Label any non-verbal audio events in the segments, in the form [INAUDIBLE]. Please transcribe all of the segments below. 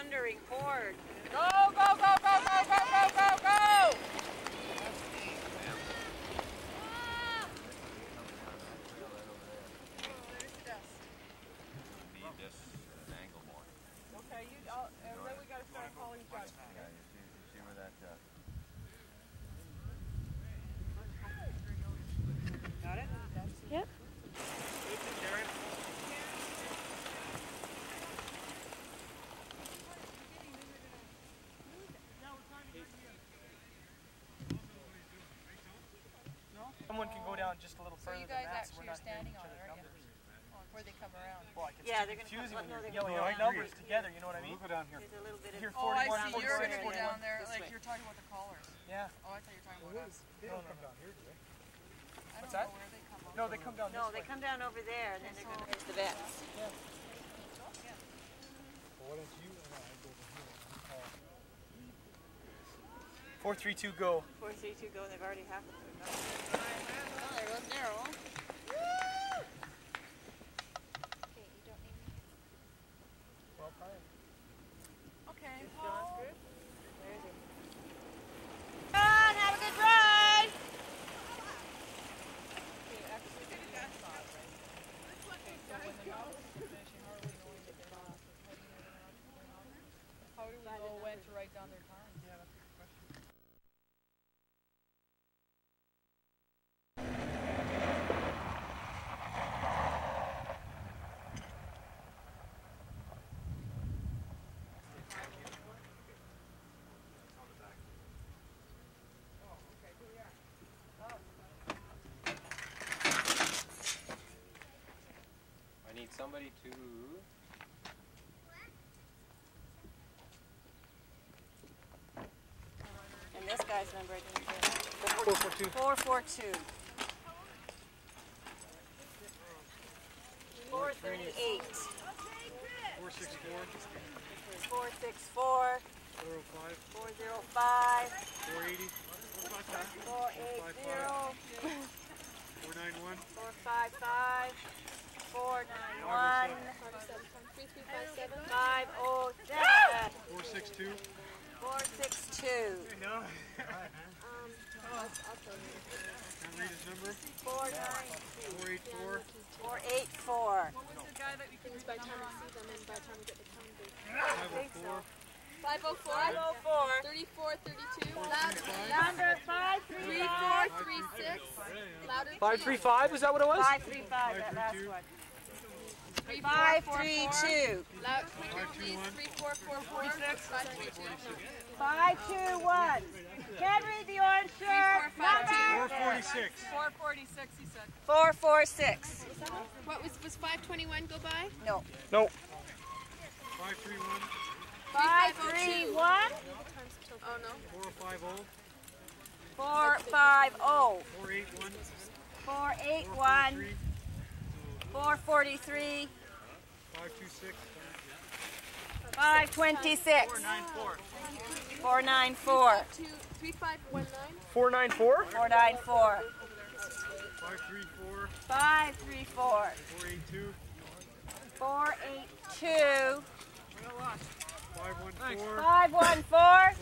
thundering horde. Go, go, go, down just a little further than that, so we're not getting each other's numbers. Where they come around. Well, I can yeah, they're going to confusing when yelling out numbers together, you know what I mean? We'll go down here. A little bit of... Here, 41, oh, I see. 46, you're going to go down there. Like, you're talking about the callers. Yeah. Oh, I thought you were talking about us. Come down here, do they? What's that? No, they come down. No, they come down over there, and then they're going to raise the vets. Yeah. You and I go here? Four, three, two, go. Four, three, two, go. They've already happened. Oh, there. Well, fine. Okay. Where is he? Run, have a good ride. How do we know when to write down their time? somebody to And this guy's number I didn't get. 442. 442. 438. 464. 464. 405. 405. 480. 480. 491. 455 four nine one five oh seven four six two four six two. No. um, I'll, I'll tell you. Can I read his number? Four nine two. Four eight four. Four eight four. What was the guy that we things by time we see them and by the time we get the time date? Five oh four. 504, 504 34 32 Louder 535, Was that what it was 535 that last one Three, five, four, three, four. Five three two. Five two one. Henry, the orange shirt. Number? 446. 446, What was, was 521 go by? No. No. 531. 531. Oh, no. 450. 450. 481. 481. 443. 526. 526. 494. 494. 3519. 494? 494. 534. 534. 482. 482. 514. 514.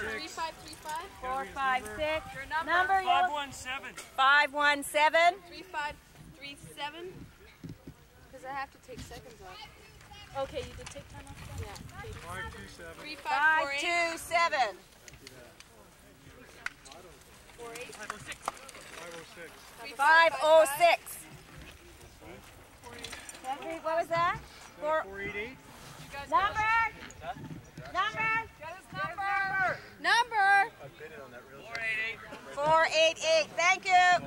3535. 456. Your number? number 517. 517. 3537. I have to take seconds off. Okay, you did take time off? Then? Yeah. Five, two, seven. Three, five, five four, eight. two, seven. Four, eight. Five, oh, six. Five, oh, Three, five, five, oh, five. six. What was that? Four, four eight, eight. Number. Number. Number. Number. I've been 488. Thank you.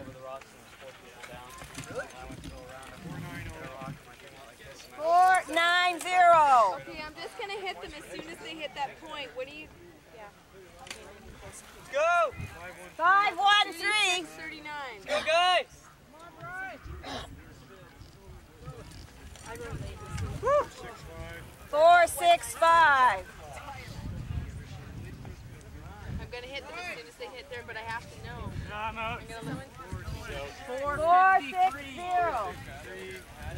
Four, nine, zero. Okay, I'm just gonna hit them as soon as they hit that point. What do you? Yeah. Go! Five, one, three. 39. Go, guys! six five, Four, six, five. I'm gonna hit them as soon as they hit there, but I have to know. I'm out, Four, six, zero. three,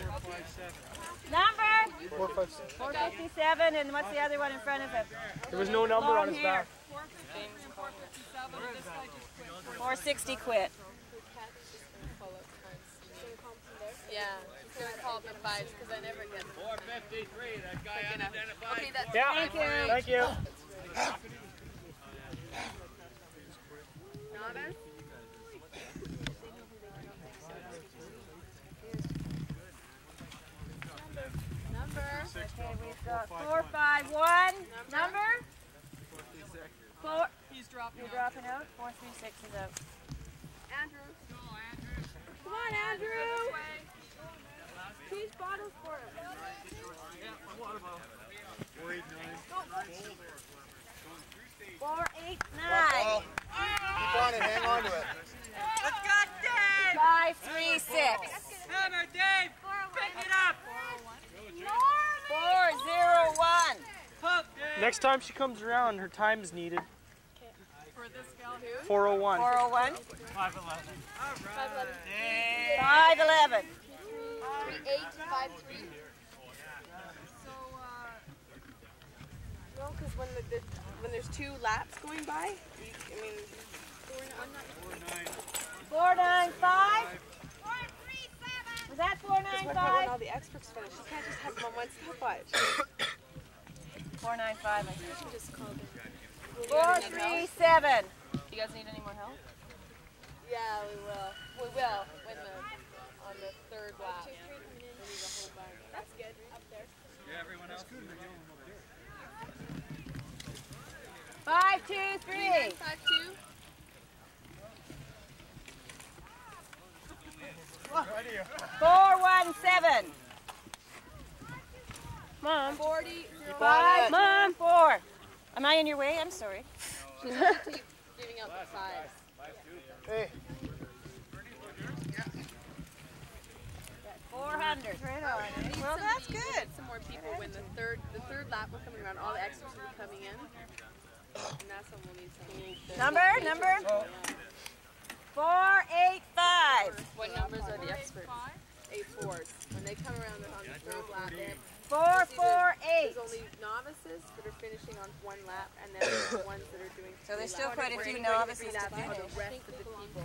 four five seven, Number? Four, five six. 457, and what's the other one in front of him? There was no number on his back. 460 quit. Yeah, he's gonna call up the because I never get them. 453, that guy unidentified. Okay, that's Yeah. Thank you. Thank you. Number. Uh, okay, we've got 451. Number? Four. He's dropping You're out. dropping out? 436 is out. Andrew. Come on, Andrew. These bottles for us. Four eight nine. Four, eight, nine. Keep on it, hang on to it. Let's go, Dave! Five, three, six. Hammer, Dave! Pick it up! Four, zero, one. Pump, Dave! Next time she comes around, her time is needed. For this gal here. 401. 401. 511. Five, eleven. Three, eight, five, three. So, uh, no, because when the, the when there's two laps going by, you, I mean, Four, nine, five. 495. Was that four, that's nine, what when all the experts finish. You can't just have them on one stopwatch. [COUGHS] Four, nine, five, I think. just call them. Four, three, seven. Do You guys need any more help? Yeah, we will. We will when the on the third lap. That's good. Up there. Yeah, everyone else. Good. Five, two, three. Five two. Four, one, seven. Mom. Forty. Zero, Five, Mom. Four. Am I in your way? I'm sorry. Keep [LAUGHS] giving out the fives. Hey, Four hundred. Right on. Need Well, that's somebody- good. Some more people when the third the third lap was coming around. All the extras were coming in, and that's when we'll need somebody. Number, number. Four, eight, five. What numbers are the experts? Eight fours. When they come around on the third lap, they have, Four, four, eight. there's only novices that are finishing on one lap, and then there's ones that are doing. So there's three still laps. quite a few novices three to finish. the rest of the people.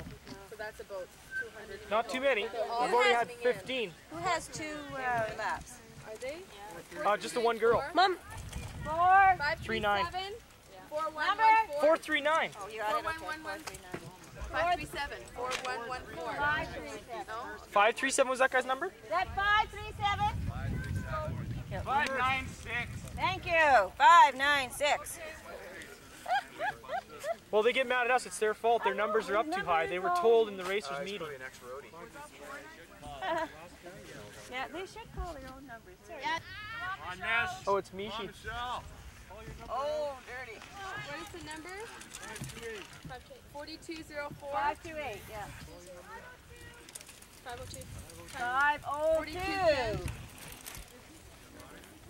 So that's about 200. Not too many. all We've already had coming in. 15. Who has two uh, laps? Are they? Uh, just the one girl. Mom. Four. Five Three three nine. seven. Four one Number? one four. 439. Oh, you Four got it. one Okay. one Four, one. three, nine. Five three seven. Four one one four. Five, three, seven. No. 537 was that guy's number? Is that five, three, seven? 596. Thank you. Five, nine, six. [LAUGHS] Well, they get mad at us. It's their fault. Their numbers are up too high. They were told in the racers meeting. probably an. Yeah, they should call their own numbers. On this. Oh, it's Mishi. Oh, dirty. What is the number? Forty-two zero four. Five, two, eight. Yeah. Five oh two. Five, oh, Forty-two, two.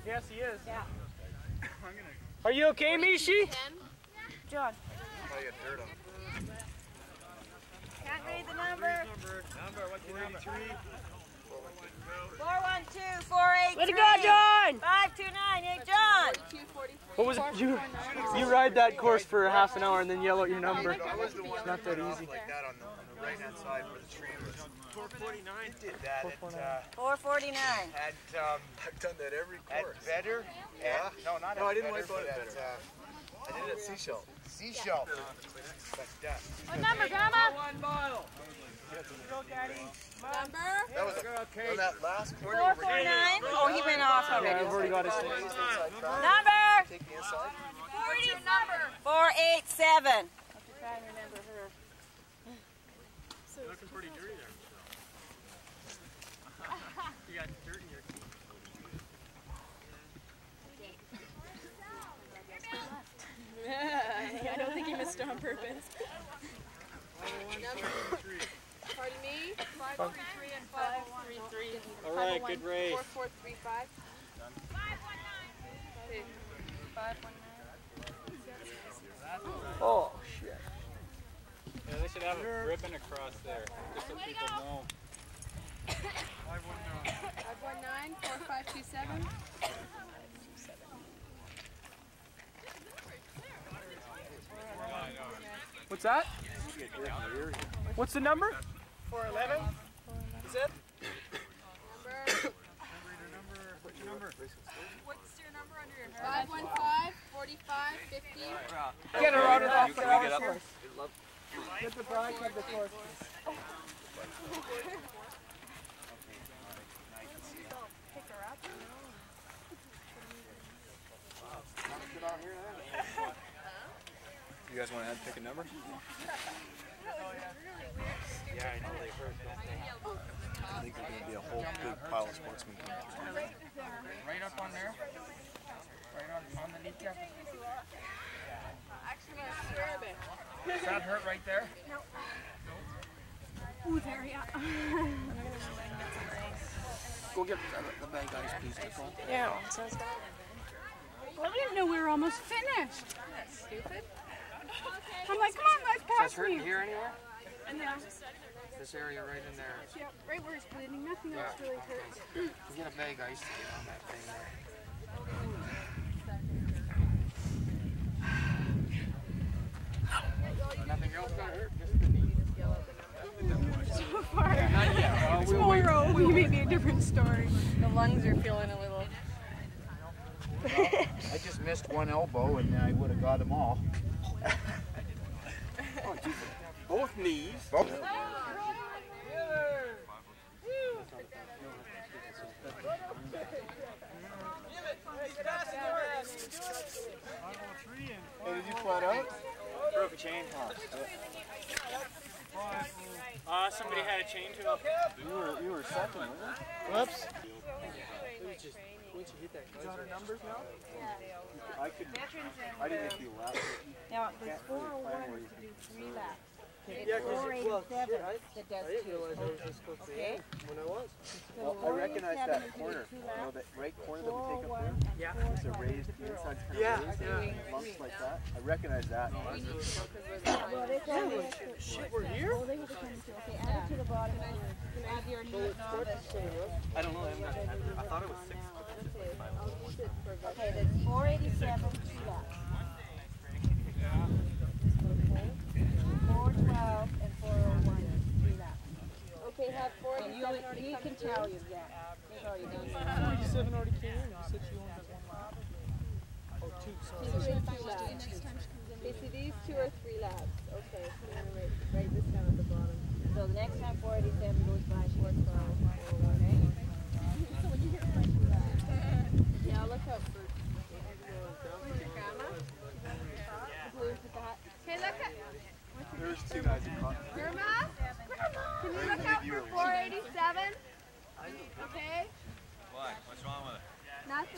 Yes, he is. Yeah. Are you okay, Mishi? Ten. John. Probably get dirt on it. Can't read the number. Number, what's your number? Four, one, two, four, eight, Way to three. go, John! Five, two, nine, eight, John. Forty-two forty-three. What was it? You, you ride that course for half an hour and then yell out your number. I was the one Not that easy. like that on the, on the right-hand side where the tree was. 449 did that at, uh, Four, forty-nine. at, um, I've done that every course. At Better? Yeah. no, not no, I didn't wipe out at Better. Uh, I did it at Seashell. Seashell. But, uh, What number, Grandma? One bottle. Number. that was a, on that last corner. Four, where four, you- nine. Oh, he went off Yeah, already. I've already got his Take the inside track, Number. Take the inside. What's your number? Four, eight, seven. I have to try and remember her. Looking pretty dirty there. You got dirt in your I don't think he missed it on purpose. Pardon me. Five three three and five three three. All right, good race. Four four three five. Okay. Five one nine. Oh, shit. Yeah, they should have a ribbon across there, just so people know. [COUGHS] Five one nine four five two seven. What's that? What's the number? 411? Is it? What's your number under your hair? 515, 45, 50. Get her out of that. Can we get up? Get the bride, get the course. You guys want to pick a number? Yeah, I know they first? I think there's going to be a whole big pile of sportsmen coming. Right up on there. Right on, on the kneecap. Actually, I'm sure of it. Does that hurt right there? No. Ooh, there, yeah. Go get the, the bag ice, please, Nicole. Yeah, sounds good. I didn't know we were almost finished. Stupid. I'm like, come on, guys, Does pass that hurt me. here anywhere? And then, This area right in there. yeah, right where it's bleeding, nothing else really hurts. You get a bag ice to get on that thing there. [SIGHS] Nothing else gonna hurt, just the knee. So far, tomorrow we may be a different story. The lungs are feeling a little. I just missed one elbow and I would have got them all. Both knees. Both. Hey, did you flat out? Broke a chain. Uh, somebody had a chain to it. You were, you were second, weren't you? Whoops. I could. I didn't think you laughed. Now, there's four oh one to do three laps. It's four eighty-seven that does two. Okay? Well, I recognize that corner. You know, that right corner that we take up there? Yeah. It's a raised, the inside's kind Yeah, of raised, yeah. lumps like that. I recognize that. Well, they told me. Shit, we're here? Oh, they have to come to, okay, add it to the bottom of your, of your novice. I don't know, I'm not, I thought it was six. Okay, there's four eighty-seven, two laps. Four twelve and four oh one, three laps. Okay, have four. And you, he can tell you, yeah. He's already came in. You said she only one lap. Oh, two. Sorry. Okay, see these two are three labs. Okay, so I'm gonna write, write this down at the bottom. So the next time four eighty-seven goes by, four twelve, okay? Yeah, I'll look out for. Where's your grandma? The blue with the hat. Hey, look at There's two guys that caught. grandma. Can you look out for 487? Okay. What? What's wrong with it? Nothing.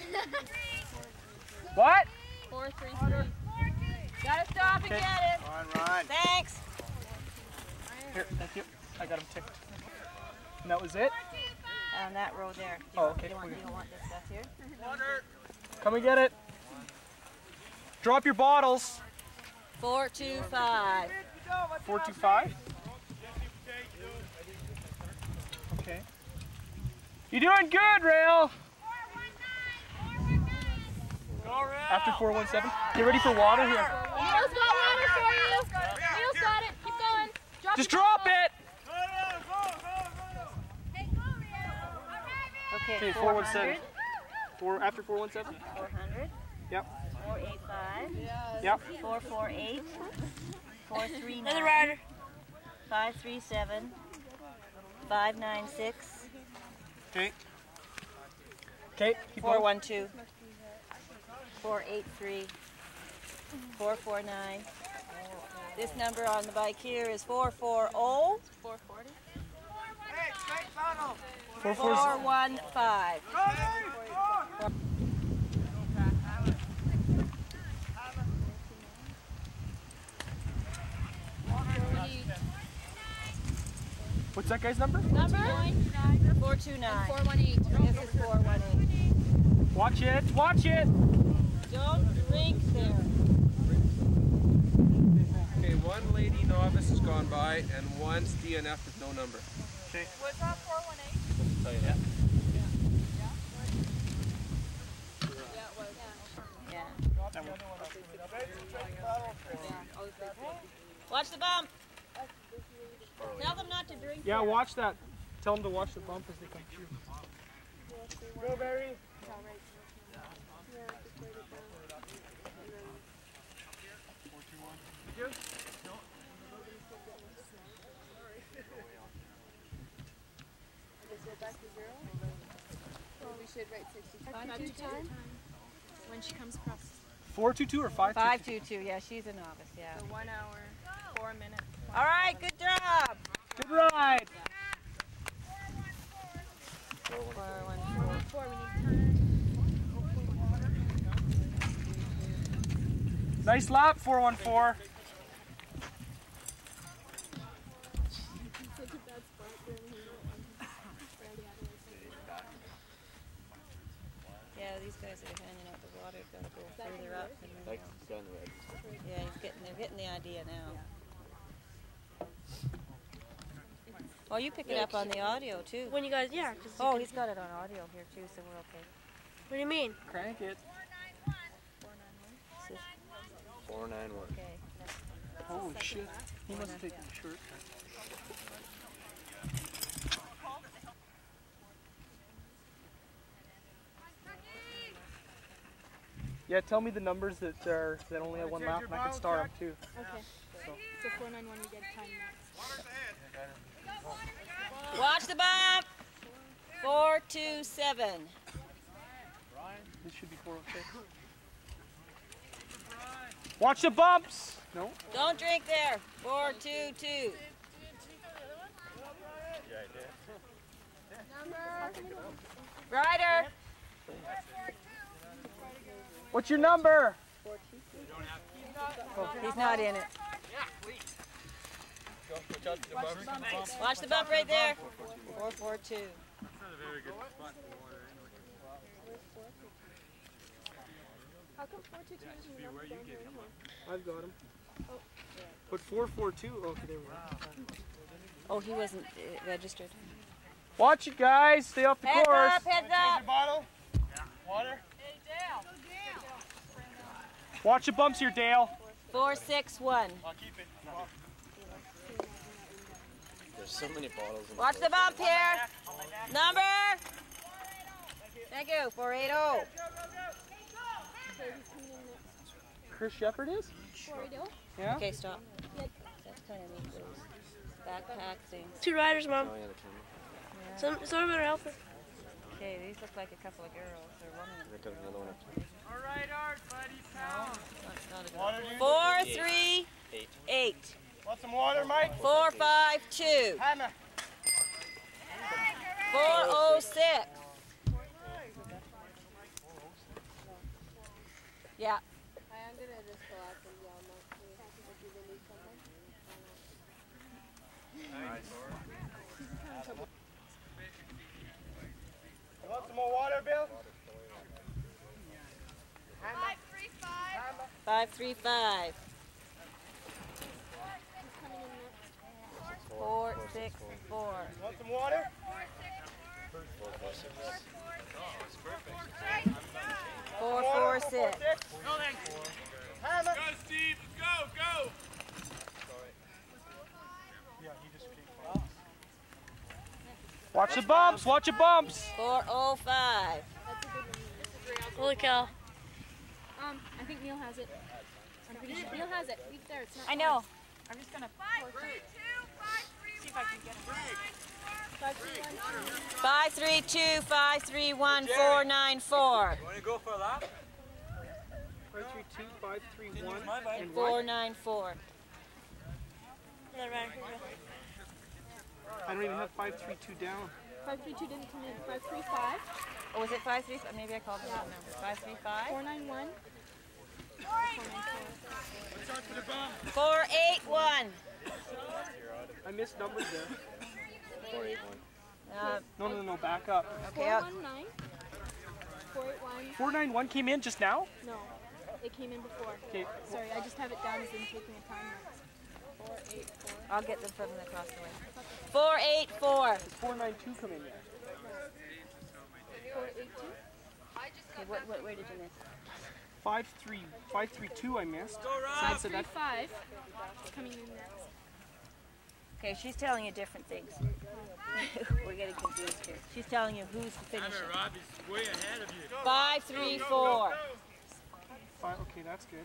What? Four three three. Gotta stop and get it. Run, run. Thanks. Here, thank you. I got him ticked. And that was it? On that row there. Oh, okay. You want, you don't want this stuff here? Come and get it. Drop your bottles. Four, two, five. Four two five. Okay. You're doing good, Rail? After 417. Get ready for water here. Neil's got water for you. Neil's got it. Keep going. Drop Just drop it. Okay, Okay, 417. Four after 417. Four hundred. Yep. Four eight five. Yep. Four four eight. Four three nine. Another rider. Five three seven. Five nine six. Okay. Okay. Keep Four going. one two. Four eight three. Four four nine. This number on the bike here is four four oh. Four four. Four one five. What's that guy's number? Number? Four two nine. 418. This is four one eight. Watch it. Watch it. Don't drink there. Okay, one lady novice has gone by and one's DNF with no number. What's that 418? Tell you that. Yeah. Watch the bump. Tell them not to drink. Yeah, watch that. Tell them to watch the bump as they come through. Go, Barry. We should write 65. Not two time. When she comes across. Four two two or five two? Five two two. Yeah, she's a novice. Yeah. So one hour, four minutes. All right. Good job. Good ride. Four one four. Four, we need time. Nice lap, 414. Yeah, these guys that are handing out the water gotta go further up. And then, yeah, he's getting. They're getting the idea now. Oh, you pick it up on the audio too. When you guys, yeah. 'cause you Oh, he's got it on audio here too, so we're okay. What do you mean? Crank it. Four nine one. Okay. Holy shit. He must have taken the shirt. Yeah, tell me the numbers that are that only have one lap, and I can star them too. Okay. So four nine one, we get time next. Watch the bump. Four two seven. This should be 406. Watch the bumps! No? Don't drink there. Four two two. Ryder. What's your number? He's not in it. Watch the bump right there. Four four two. How come four two two isn't enough down here anymore? I've got him. But 442, okay, there we go. Oh, he wasn't uh, registered. Watch it, guys. Stay off the Heads course. up, heads up. Bottle? Water? Watch the bumps here, Dale. Four six one. I'll keep it. There's so many bottles. In Watch the bump here. Number. Thank you. Four eight oh. Chris Shepard is? Four eight oh? Yeah? Okay, stop. That's kind of neat. Backpack things. Two riders, mom. Oh, yeah, the. Some, some of them are helping. Okay, these look like a couple of girls or women. They got another one up there. All right, Art, buddy, pound. Not, not a Water, girl. dude? Four three Eight. eight. Want some water, Mike? Four five two. Hannah. Four oh six. Yeah. I'm gonna just go out and yell next to you if you need something. You want some more water, Bill? Five three five. Four six four. Want some water? Four four six. Hannah. Go, Steve. Go, go. Watch the bumps. Watch the bumps. Four oh five. Holy cow. I think Neil has it. I'm pretty sure Neil has it. Right there. It's not. I know. I'm just gonna See if I can get it. five three two five three one four nine four. Want to go for a lap? 532, 531, and Four what? nine four. Another rider. I don't even have 532 down. Five three two didn't come in. Five three five. Oh, was it five three? Maybe I called the wrong number. Five three five. Four nine one. Four eight one. I missed numbers there. Four eight one. Uh, No, no, no, back up. okay. Four I'll- one nine. Four eight one. 491 came in just now? No, it came in before. Okay. Sorry, I just have it down as in taking a time lapse. I'll get them from across the way. Four eight four. Does 492 come in yet? Four eight two. Okay, what, what, where did you miss? Five three five three two. I missed. Go, So Rob. that's a- Three five. It's coming in next. Okay, she's telling you different things. [LAUGHS] We're getting confused here. She's telling you who's the Hammer, finisher. Rob, he's way ahead of you. Five, three, four. Five, okay, that's good.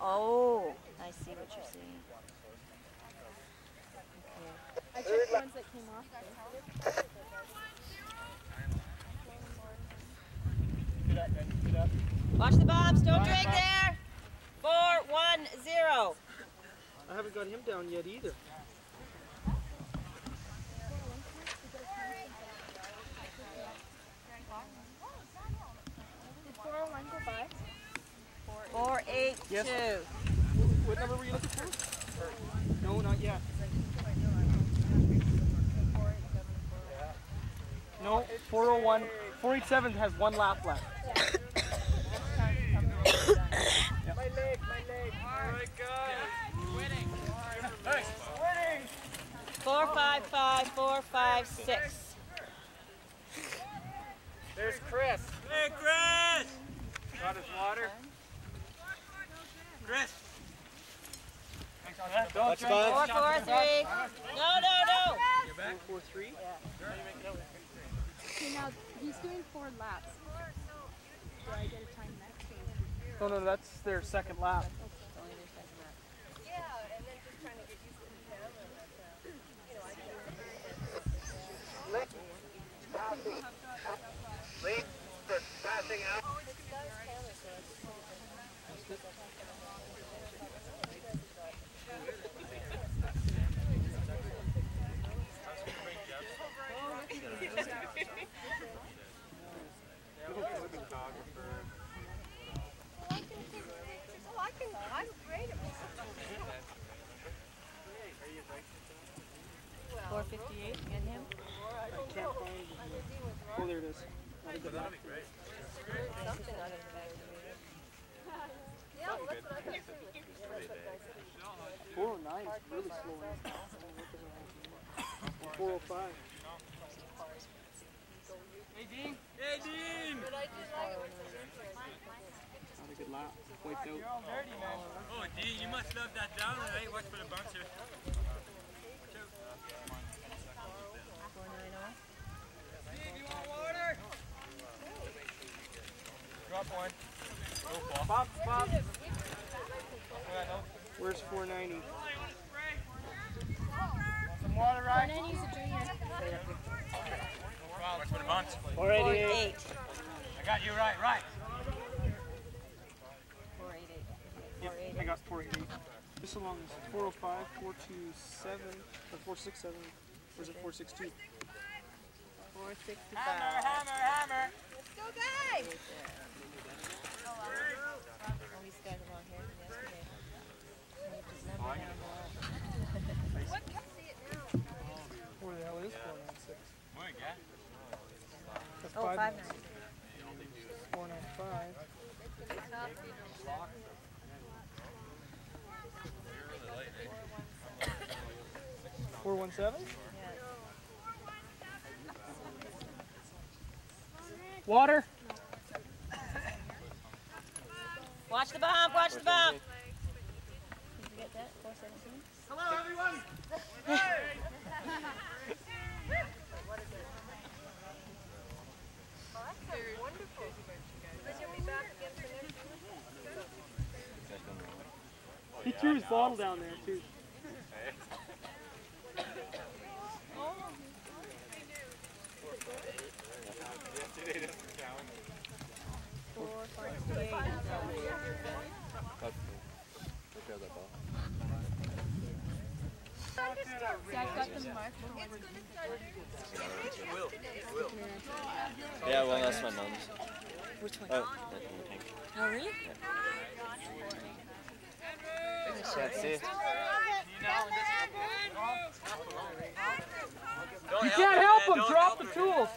Oh, I see what you're saying. I checked the ones that came off. Watch the bombs. Don't drink there. Four, one, zero. I haven't got him down yet either. Did 401 go by? Four, eight, Yes. two. What number were you looking for? No, not yet. No, 401, 487 has one lap left. My leg, my leg. All right, guys. Winning. Nice. Winning. Four, five, five, four, five, six. There's Chris. Hey, Chris. Got his water. Chris. Don't That's drink. fine. Four, four, three. No, no, no. You're back. 443? Okay, now he's doing four laps. Do I get a time next? No, no, that's their second lap. Yeah, and then just trying to get used to the camera. That's, uh, you know, I Lead for passing out. Oh, it's guys' camera, so it's I can take pictures. Oh, I can. I'm great at Four fifty-eight and him. I can't find it. Oh, there it is. Not a good lap. something out of the magazine. Yeah, well, that's what I got too. That's what guys said. 409 is really slow. 405. Hey, Dean. Hey, Dean. Not a good lap. Wiped out. You're all dirty, man. Oh, Dean, you must love that down tonight. Watch for the water? Drop one. Bob, Bob. Where's 490? Some water, right? 490 is a junior. Watch for the eight. I got you right, right. Four, eight, eight. Yep, I got 488. Just along this 405, 427, or 467. Or is it 462? Four, Hammer, hammer, hammer. Let's go, guys! Oh, these guys are long hair from yesterday. Moved his number down below. What? See it now. Where the hell is 496? Boy, yeah. That's Oh, five, nine. 495. Four one seven. Water. Watch the bump, watch the bump. Did you get that? Four seventeen? Hello, everyone. [LAUGHS] [LAUGHS] Wonderful. Then you'll be back again for next week. Threw his bottle down there too. Zach got them marked. Yeah, well, that's my mom's. Which one? Oh, that in pink. Oh, really? That's it. You can't help him. Drop the tools.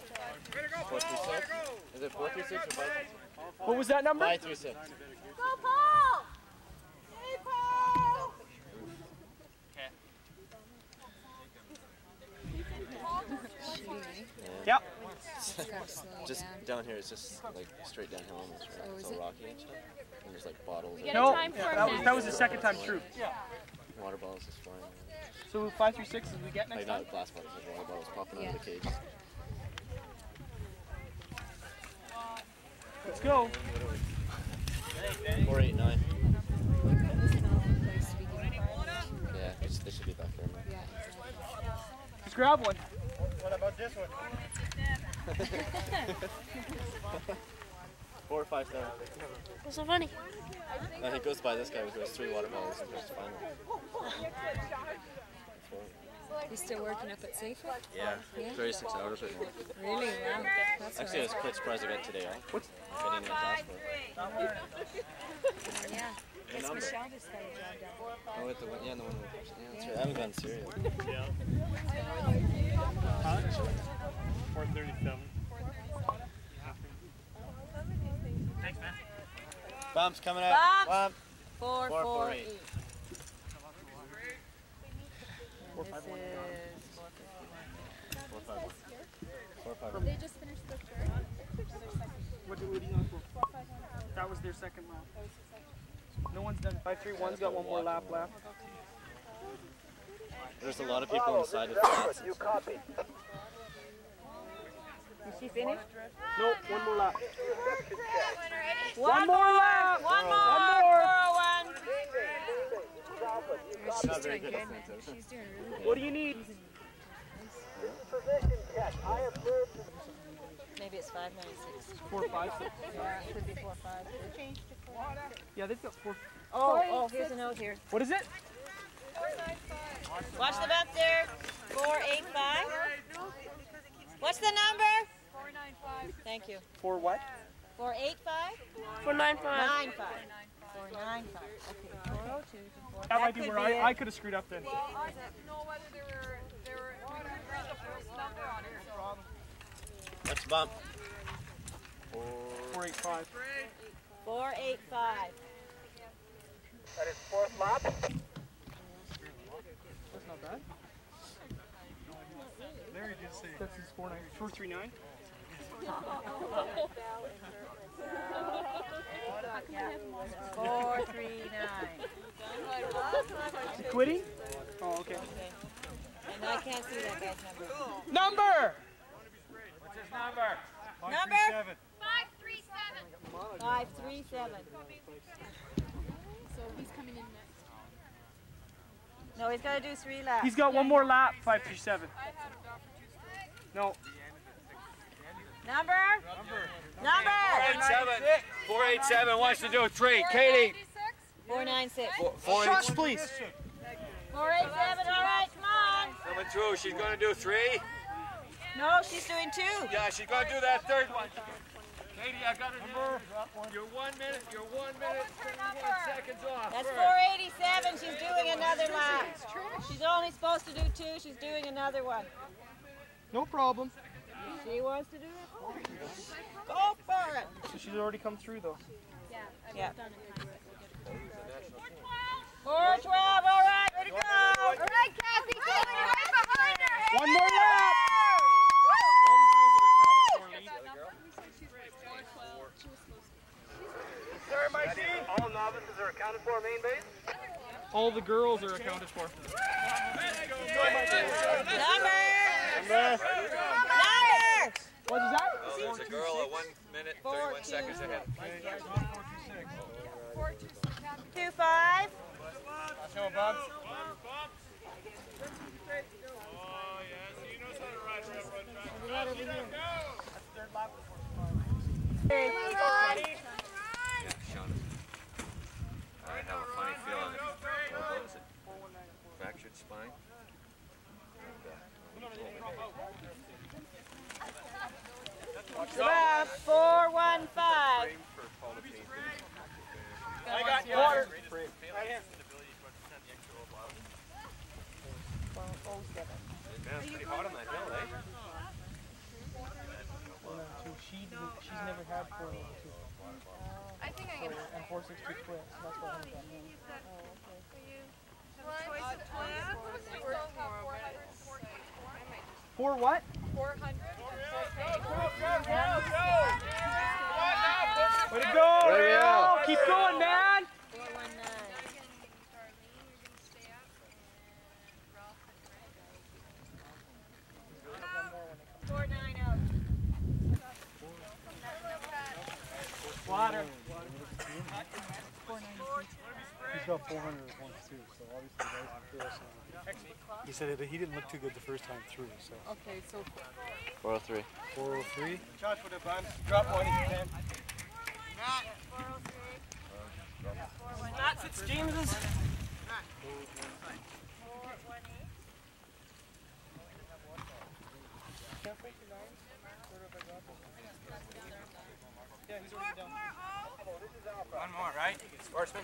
Four three six. Is it four three six or five? What was that number? Five three six. Go, Paul! Hey, Paul! Yep. Just down here, it's just like straight downhill almost, right? Oh, it's all it? rocky and stuff. And there's like bottles, get No, yeah, that was that was the second time through. water bottles just flying. So five through six is we get next Like time. not glass bottles, like water bottles popping out of the cages. Let's go. Four, eight, nine. Yeah, it's, they should be back there. now. Let's grab one. What about this one? Four, five, seven. What's so funny? No, he goes by this guy who has three water bottles and tries to find one. Four. You still working up at Safer? Yeah, Yeah? 36 hours right now. Really? Wow. That's Actually, I all was quite surprised I got today off. What's I didn't even ask for it. Yeah. The number. Michelle just got a job done. Oh, with the one, yeah, the one with the yeah, that's right. I haven't gone cereal. Four thirty-seven. Thanks, man. Bumps coming out. Bumps. Bump. Four, Four, four, four, eight. eight. And this is Four, five, one. Four, five, one. They just finished the third. What do what do for? That was their second lap. No one's done five three one's got one more lap left. There's a lot of people on the side of the fence. You copy. Is she finished? No, one more lap. One, more lap. One more. One more. Four. Oh She's doing good at She's doing really good. What do you need? Position check. I observed Maybe it's five ninety-six. Four five six. Yeah, it could be four, five. Yeah, they've got four. Oh, oh, here's a note here. What is it? Watch the bump there. Four, eight, five. What's the number? Four nine five. Thank you. Four what? Four, eight, five. Four nine five. Nine, five. Four, nine, five. Okay, four, oh, two, four. That might be where it. I, I could have screwed up then. Well, I didn't know whether there were there were we couldn't read the first number on it. So. Let's bump. Four. Four eight five. Four, eight, five. that is fourth lap. That's not bad. Larry did say. That's his four nine four three nine. Four, three, nine. You quitting? Oh, okay. And I can't see that guy's number. Number. What's his number? Number? Seven. Five three seven. Five, three, seven. So he's coming in next. No, he's got to do three laps. He's got one more lap. Five three seven. No. Number? Number? Seven. Four eight seven wants to do three. Katie. Four, nine, six. Four, four Shush, please. Four, eight, seven. All right, come on. Coming through. She's gonna do three. No, she's doing two. Yeah, she's gonna do that third one. Katie, I got it. You're one minute. You're one minute. Thirty-one seconds off. That's 487. She's doing another lap. She's only supposed to do two. She's doing another one. No problem. She wants to do it. Go for it. So she's already come through though. Yeah. Yeah. 412. All right, ready to go. All right, Kathy, coming right behind her. One more lap. Sir, my All novices are accounted for main base. All the girls are accounted for. Number. Number. What is that? Oh, There's a girl at one minute, thirty-one seconds ahead. Two five. Show bumps. Oh, yeah, Sean. I have a funny feeling. What was it? Fractured spine? About four one five. I got water. Man, it's pretty hot on that hill, eh? She she's never had four eight two. I think I can. And four six two quit. So that's why I haven't got none. Choice of Four what? Four hundred and four Way to go, Real. Keep going, man. Oh. Water. He's got 400 points too, so obviously the guys can throw us on. He said that he didn't look too good the first time through, so. Okay, so 403. 403. Josh with it, bud. Drop one if you can. That's it's James's. Oh. One more, right? Sportsman.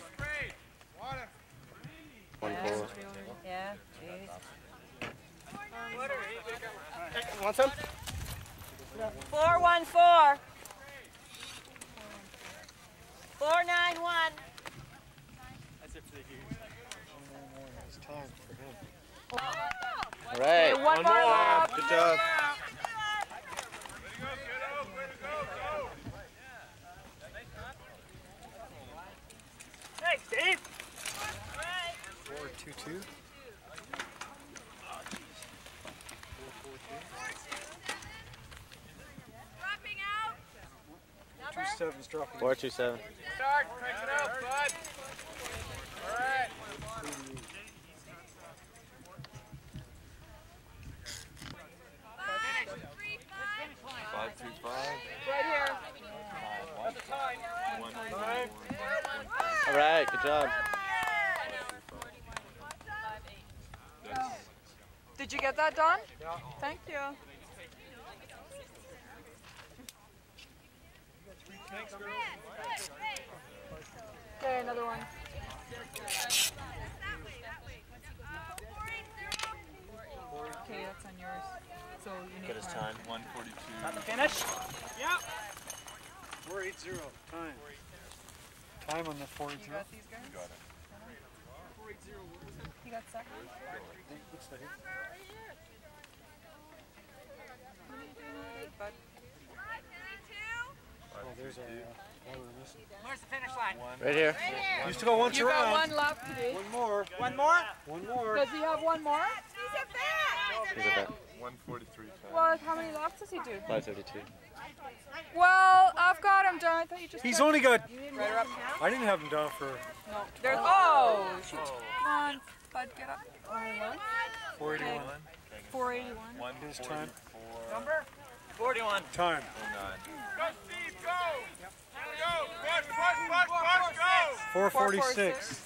four. Yeah, jeez. Want some? Four one four. Four nine one. That's it for the huge. It's time for him. All right. one more lap. Good job. Thanks, Dave. 422. Dropping out. Two sevens dropping. 427. Start. Crank it up, bud. All right. Five, three, five. Five three five. right here. All right. Good job. Did you get that done? Thank you. Okay, another one. Okay, that's on yours. So you need Get his time. 142. Got the finish? Yeah. 480. Time. Time on the 480. You got these guys? Got it. You got second? Looks like it. Oh, there's a. Uh, one we're missing. Where's the finish line? Right here. You still got one you to got run. one left today. One more. One more? One more. Does he have one more? He's a bet. 143 Well, how many laps does he do? 532. Well, I've got him done. I thought you just. He's only got. You didn't write her up now? I didn't have him down for No. There's. Oh, shoot. Come on, bud, get up. Only one. 481. 481. His time. Number? 41. Time. Oh, go, Steve, go. Go. Push, push, push, push, go. 446.